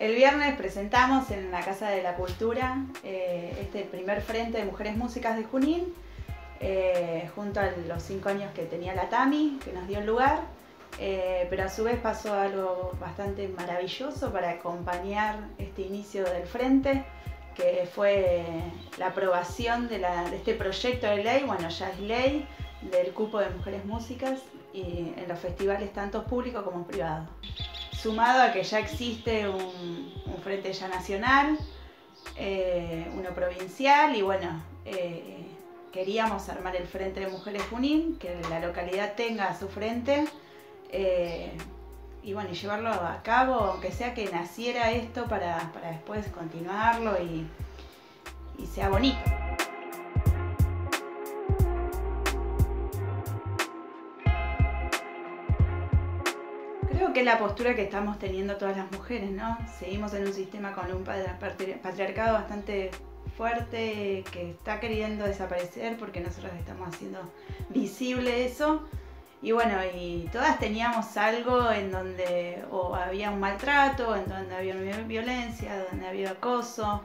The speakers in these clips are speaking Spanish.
El viernes presentamos en la Casa de la Cultura eh, este primer frente de mujeres músicas de Junín, eh, junto a los cinco años que tenía la Tami, que nos dio el lugar. Eh, pero a su vez pasó algo bastante maravilloso para acompañar este inicio del frente, que fue la aprobación de, de este proyecto de ley, bueno, ya es ley, del cupo de mujeres músicas y en los festivales tanto públicos como privados sumado a que ya existe un, frente ya nacional, eh, uno provincial y bueno, eh, queríamos armar el Frente de Mujeres Junín, que la localidad tenga su frente eh, y bueno, llevarlo a cabo, aunque sea que naciera esto para, después continuarlo y sea bonito. Que es la postura que estamos teniendo todas las mujeres, ¿no? Seguimos en un sistema con un patriarcado bastante fuerte que está queriendo desaparecer porque nosotros estamos haciendo visible eso. Y bueno, y todas teníamos algo en donde o había un maltrato, en donde había violencia, donde había acoso,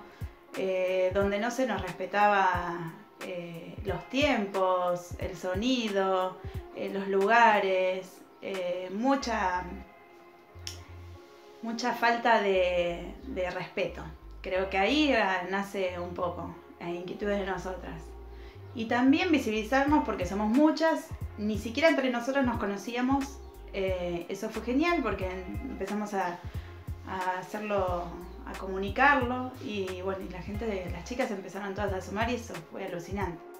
eh, donde no se nos respetaba eh, los tiempos, el sonido, eh, los lugares, mucha mucha falta de, respeto. Creo que ahí nace un poco la inquietud de nosotras. Y también visibilizarnos porque somos muchas, ni siquiera entre nosotros nos conocíamos. Eh, eso fue genial porque empezamos a, hacerlo, a comunicarlo y bueno, la gente las chicas empezaron todas a sumar y eso fue alucinante.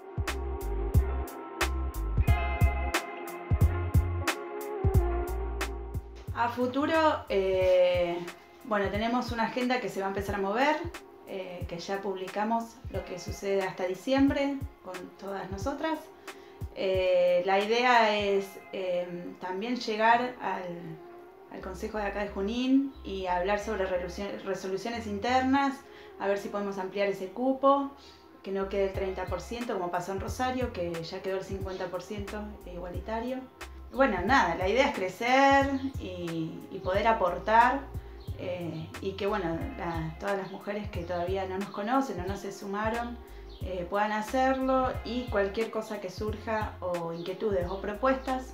A futuro, eh, bueno, tenemos una agenda que se va a empezar a mover, eh, que ya publicamos lo que sucede hasta diciembre con todas nosotras. Eh, la idea es también llegar al, Consejo de acá de Junín y hablar sobre resoluciones internas, a ver si podemos ampliar ese cupo, que no quede el 30% como pasó en Rosario, que ya quedó el 50% igualitario bueno, nada, la idea es crecer y, poder aportar eh, y que bueno, todas las mujeres que todavía no nos conocen o no se sumaron eh, puedan hacerlo y cualquier cosa que surja o inquietudes o propuestas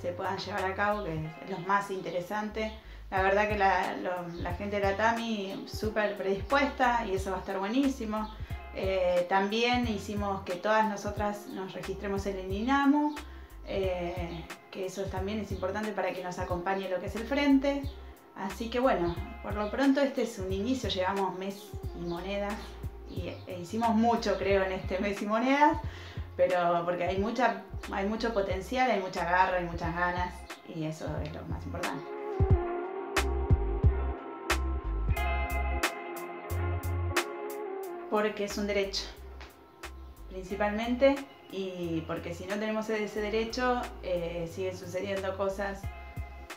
se puedan llevar a cabo, que es lo más interesante. La verdad que la, gente de la TAMI súper predispuesta y eso va a estar buenísimo. Eh, también hicimos que todas nosotras nos registremos en el INAMU eh, que eso también es importante para que nos acompañe lo que es el frente. Así que bueno, por lo pronto este es un inicio, llevamos mes y monedas y e hicimos mucho creo en este mes y monedas, pero porque hay, mucha, hay mucho potencial, hay mucha garra, hay muchas ganas y eso es lo más importante. Porque es un derecho, principalmente y porque si no tenemos ese derecho, eh, siguen sucediendo cosas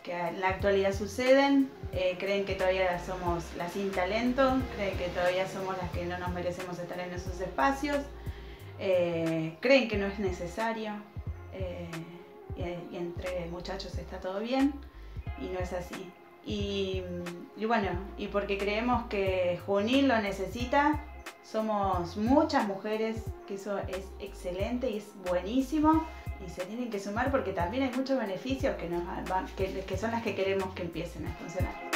que en la actualidad suceden, eh, creen que todavía somos las sin talento, creen que todavía somos las que no nos merecemos estar en esos espacios, eh, creen que no es necesario y, entre muchachos está todo bien y no es así. Y, y bueno, y porque creemos que Juvenil lo necesita, somos muchas mujeres, que eso es excelente y es buenísimo y se tienen que sumar porque también hay muchos beneficios que, nos que son las que queremos que empiecen a funcionar.